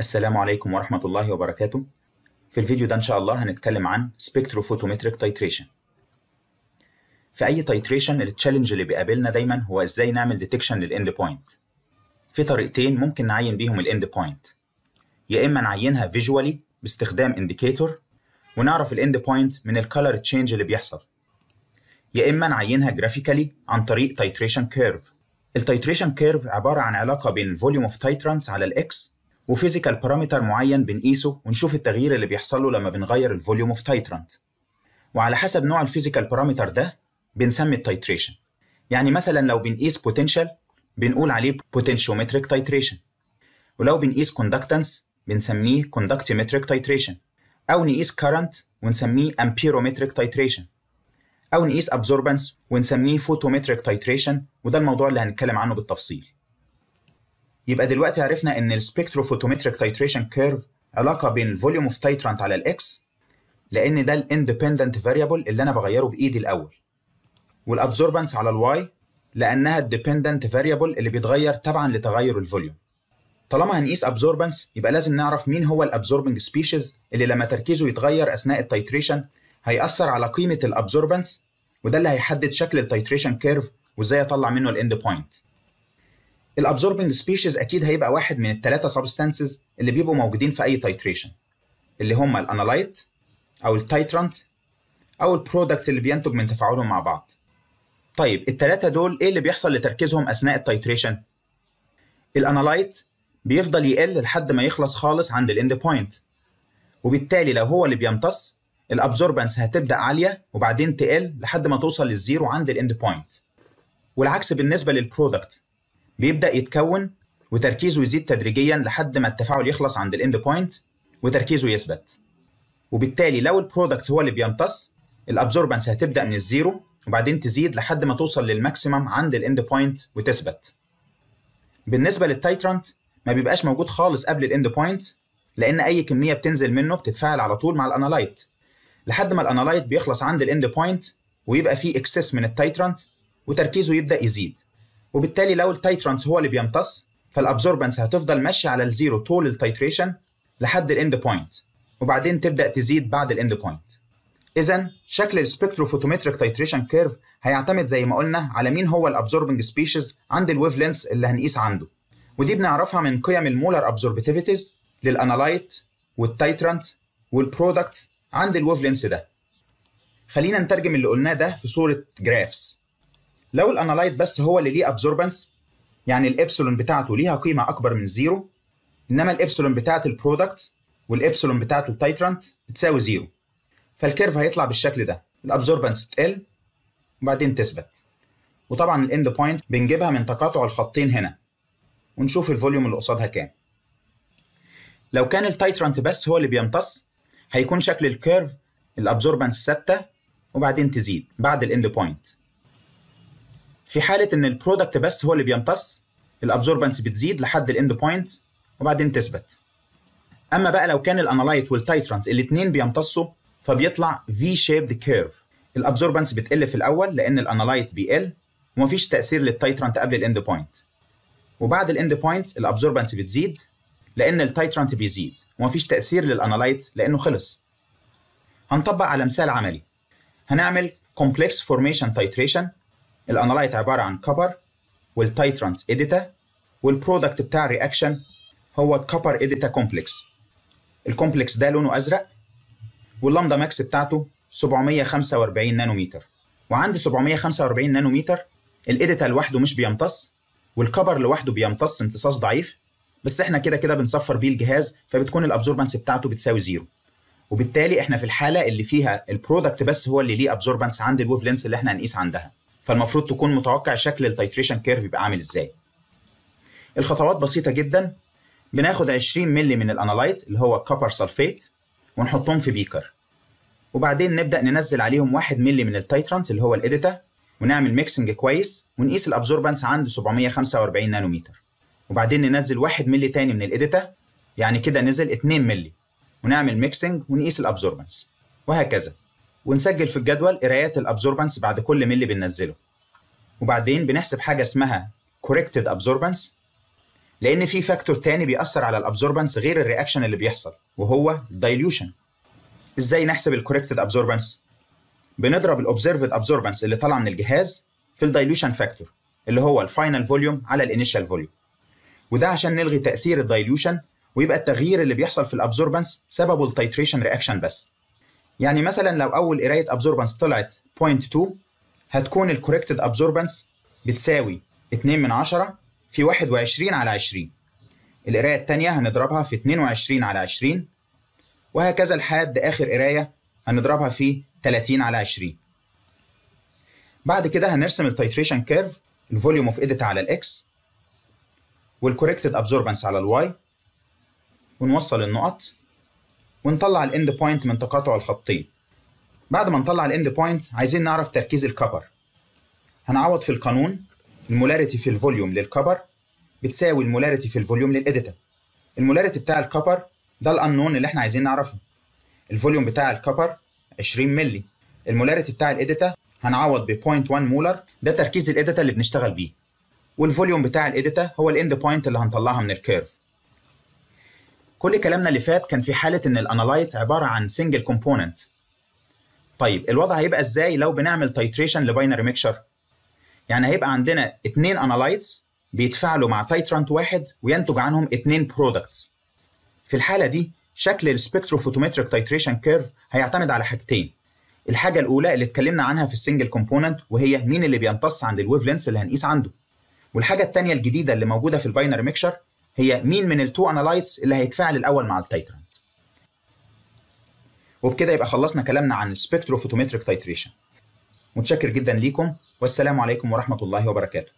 السلام عليكم ورحمة الله وبركاته. في الفيديو ده إن شاء الله هنتكلم عن Spectrophotometric Titration. في أي titration ال challenge اللي بيقابلنا دايما هو إزاي نعمل detection لل end point في طريقتين ممكن نعين بيهم ال end point يا إما نعينها visually باستخدام indicator ونعرف ال end point من ال color change اللي بيحصل. يا إما نعينها graphically عن طريق titration curve ال titration curve عبارة عن علاقة بين ال volume of titrant على ال x و physical parameter معين بنقيسه ونشوف التغيير اللي بيحصل له لما بنغير ال volume of titrant وعلى حسب نوع ال physical parameter ده بنسمي ال titration يعني مثلا لو بنقيس potential بنقول عليه potentiometric titration ولو بنقيس conductance بنسميه conductometric titration أو نقيس current ونسميه amperometric titration أو نقيس absorbance ونسميه photometric titration وده الموضوع اللي هنتكلم عنه بالتفصيل. يبقى دلوقتي عرفنا إن ال spectrophotometric titration curve علاقة بين ال volume of titrant على ال x لأن ده ال independent variable اللي أنا بغيره بإيدي الأول. وال absorbance على ال y لأنها ال dependent variable اللي بيتغير تبعا لتغير ال volume طالما هنقيس absorbance يبقى لازم نعرف مين هو ال absorbing species اللي لما تركيزه يتغير أثناء ال titration هيأثر على قيمة ال absorbance وده اللي هيحدد شكل ال titration curve وإزاي أطلع منه ال end point ال absorbing species أكيد هيبقى واحد من الثلاثه substances اللي بيبقوا موجودين في أي titration اللي هم ال analyte أو ال titrant أو ال product اللي بينتج من تفاعلهم مع بعض. طيب الثلاثه دول إيه اللي بيحصل لتركيزهم أثناء ال titration ال analyte بيفضل يقل لحد ما يخلص خالص عند ال end point وبالتالي لو هو اللي بيمتص ال absorbance هتبدأ عالية وبعدين تقل لحد ما توصل لل zero عند ال end point والعكس بالنسبة لل product بيبدأ يتكون وتركيزه يزيد تدريجيا لحد ما التفاعل يخلص عند ال end point وتركيزه يثبت. وبالتالي لو ال product هو اللي بيمتص ال absorbance هتبدأ من ال zero وبعدين تزيد لحد ما توصل لل maximum عند ال end point وتثبت. بالنسبة لل titrant ما بيبقاش موجود خالص قبل ال end point لأن أي كمية بتنزل منه بتتفاعل على طول مع ال analyte لحد ما ال analyte بيخلص عند ال end point ويبقى فيه excess من ال titrant وتركيزه يبدأ يزيد. وبالتالي لو ال titrant هو اللي بيمتص فال absorbance هتفضل ماشية على ال zero طول ال titration لحد ال end point وبعدين تبدأ تزيد بعد ال end point اذا شكل ال spectrophotometric titration curve هيعتمد زي ما قلنا على مين هو ال absorbing species عند ال wavelength اللي هنقيس عنده. ودي بنعرفها من قيم المولر ابزوربتيفيتيز للانالايت والتايترانت والبرودكت عند الويف لينث ده. خلينا نترجم اللي قلناه ده في صورة graphs لو ال analyte بس هو اللي ليه absorbance يعني الابسلون بتاعته ليها قيمة أكبر من زيرو إنما الابسلون بتاعت البرودكت والابسلون بتاعت التايترانت بتساوي زيرو فالكيرف هيطلع بالشكل ده. ال absorbance تقل وبعدين تثبت. وطبعا ال end point بنجيبها من تقاطع الخطين هنا. ونشوف ال volume اللي قصادها كام. لو كان ال titrant بس هو اللي بيمتص هيكون شكل ال curve ال absorbance ثابتة وبعدين تزيد بعد ال end point في حالة إن ال product بس هو اللي بيمتص ال absorbance بتزيد لحد ال end point وبعدين تثبت. أما بقى لو كان ال analyte وال titrant الاثنين بيمتصوا فبيطلع V-shaped curve ال absorbance بتقل في الأول لأن ال analyte بيقل ومفيش تأثير للتايترانت قبل الاند بوينت وبعد الاند بوينت الابزوربنس بتزيد لأن ال titrant بيزيد ومفيش تأثير لل analyte لأنه خلص. هنطبق على مثال عملي. هنعمل complex formation titration ال analyte عبارة عن copper وال titrant EDTA وال product بتاع ال reaction هو ال copper EDTA complex ال complex ده لونه أزرق وال lambda max بتاعته 745 نانومتر. وعند 745 نانومتر ال EDTA لوحده مش بيمتص وال copper لوحده بيمتص امتصاص ضعيف. بس إحنا كده كده بنصفر بيه الجهاز فبتكون ال absorbance بتاعته بتساوي zero وبالتالي إحنا في الحالة اللي فيها ال product بس هو اللي ليه absorbance عند ال wavelength اللي إحنا هنقيس عندها. فالمفروض تكون متوقع شكل ال titration curve يبقى عامل إزاي. الخطوات بسيطة جدا. بناخد 20 مللي من ال analyte اللي هو copper sulfate ونحطهم في beaker وبعدين نبدأ ننزل عليهم 1 مللي من ال titrant اللي هو ال EDTA ونعمل mixing كويس ونقيس ال absorbance عند 745 نانومتر وبعدين ننزل 1 مللي تاني من ال EDTA يعني كده نزل 2 مللي. ونعمل mixing ونقيس ال absorbance وهكذا. ونسجل في الجدول قرايات ال absorbance بعد كل ملي بننزله. وبعدين بنحسب حاجة اسمها corrected absorbance لأن في factor تاني بيأثر على ال absorbance غير ال reaction اللي بيحصل وهو ال dilution إزاي نحسب ال corrected absorbance بنضرب ال observed absorbance اللي طالعة من الجهاز في ال dilution factor اللي هو ال final volume على ال initial volume وده عشان نلغي تأثير ال dilution ويبقى التغيير اللي بيحصل في ال absorbance سببه ال titration reaction بس. يعني مثلا لو أول قرايه absorbance طلعت 0.2 هتكون ال corrected absorbance بتساوي 2 من 10 في 21 على 20 القراية الثانية هنضربها في 22 على 20 وهكذا لحد آخر قراية هنضربها في 30 على 20 بعد كده هنرسم التيتريشن كيرف الفوليوم اوف اديت على الاكس والكوريكتد ابزوربنس على الواي ونوصل النقط. ونطلع ال end point من تقاطع الخطين بعد ما نطلع ال end point عايزين نعرف تركيز ال copper. هنعوض في القانون المولاريتي في الفوليوم للكبر بتساوي المولاريتي في الفوليوم للاديتا المولاريتي بتاع الكبر ده الانون اللي إحنا عايزين نعرفه. ال volume بتاع ال copper 20 مللي. ال molarity بتاع ال EDTA هنعوض ب 0.1 molar. ده تركيز ال EDTA اللي بنشتغل بيه. وال volume بتاع ال EDTA هو ال end point اللي هنطلعها من ال curve كل كلامنا اللي فات كان في حالة إن ال analyte عبارة عن single component طيب الوضع هيبقى إزاي لو بنعمل titration ل binary mixture يعني هيبقى عندنا اتنين analytes بيتفاعلوا مع titrant واحد وينتج عنهم اتنين products في الحالة دي شكل ال spectrophotometric titration curve هيعتمد على حاجتين. الحاجة الأولى اللي اتكلمنا عنها في ال single component وهي مين اللي بيمتص عند ال wavelength اللي هنقيس عنده. والحاجة الثانية الجديدة اللي موجودة في ال binary mixture هي مين من ال two analytes اللي هيتفاعل الأول مع ال titrant وبكده يبقى خلصنا كلامنا عن ال spectrophotometric titration متشكر جدا ليكم والسلام عليكم ورحمة الله وبركاته.